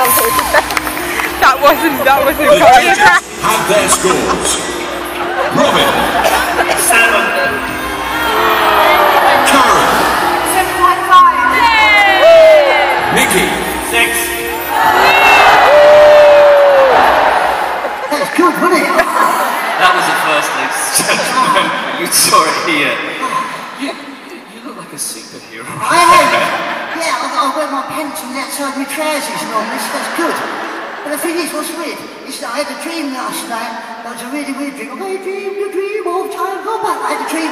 That wasn't that wasn't encouraging. Have their scores. Robin. Seven. Karen. 7.5. Nicky. Six. That's good, wasn't it? That was a first, ladies and gentlemen. You saw it here. You, you look like a superhero. I wear my pants the outside my trousers normally, so that's good. But the thing is, what's weird is that I had a dream last night. That was a really weird dream. I dreamed a dream of time Robert. I had a dream.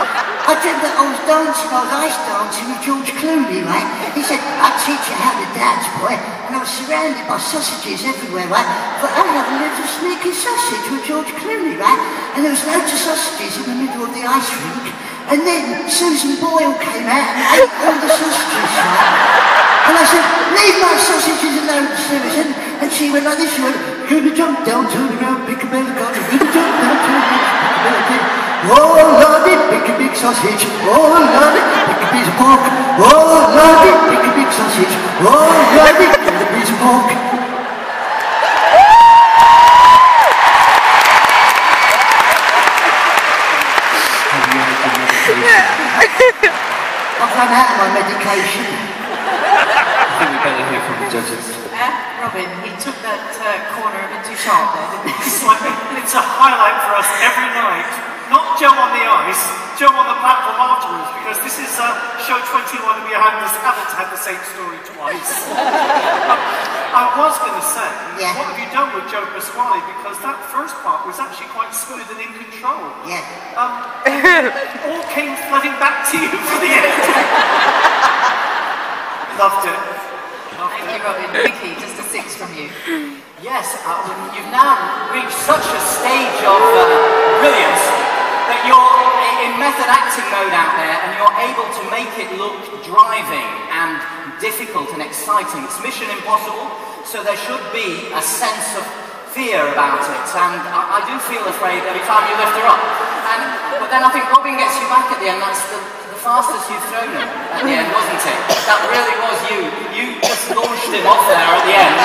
I dreamed that I was dancing, I was ice dancing with George Clooney, right? He said, I'll teach you how to dance, boy. And I was surrounded by sausages everywhere, right? But I had a little sneaky sausage with George Clooney, right? And there was loads of sausages in the middle of the ice rink. And then Susan Boyle came out and ate all the sausages, right? And I said, leave my sausages alone, Susan. And she went like this, she went, gonna jump down, turn around, pick a bell, gonna run out of my medication. I think we better hear from the judges. Uh, Robin, he took that uh, corner a bit too sharp there, didn't he? It's like it's a highlight for us every night. Not Joe on the ice, Joe on the platform afterwards, because this is uh, show 21 and we haven't, haven't had the same story twice. I was going to say, Yeah. what have you done with Joe Pasquale? Because that first part was actually quite smooth and in control. Yeah. Um, all came flooding back to you for the end. Loved it. Loved Thank it. you, Robin. Nicky, just a six from you. Yes, uh, you've now reached such a stage of uh, brilliance that you're in method acting mode out there and you're able to make it look driving and difficult and exciting. It's mission impossible, so there should be a sense of fear about it. And I, I do feel afraid every time you lift her up. And, but then I think Robin gets you back at the end. That's the, the fastest you've thrown him at the end, wasn't it? That really was you. You just launched him off there at the end.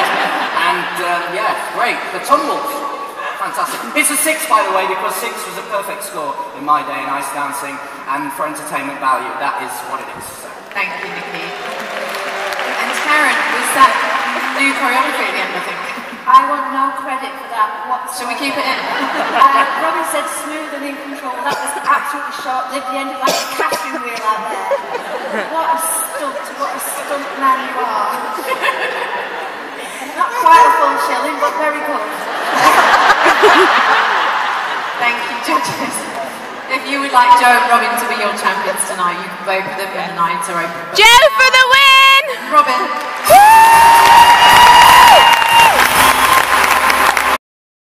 And uh, yeah, great. The tumbles. Fantastic. It's a six, by the way, because six was a perfect score in my day in ice dancing, and for entertainment value, that is what it is. So. Thank you, Nicky. And Karen, was that new choreography at the end, I think? I want no credit for that whatsoever. Shall we keep it in? Uh, Robin said smooth and in control. That was absolutely short-lived. The end of like a casting wheel out there. What a stunt, what a stunt man you are. Not quite a full shilling, but very good. Thank you, judges. If you would like Joe and Robin to be your champions tonight, you can vote for them and the lines are open. Joe for the win! Robin.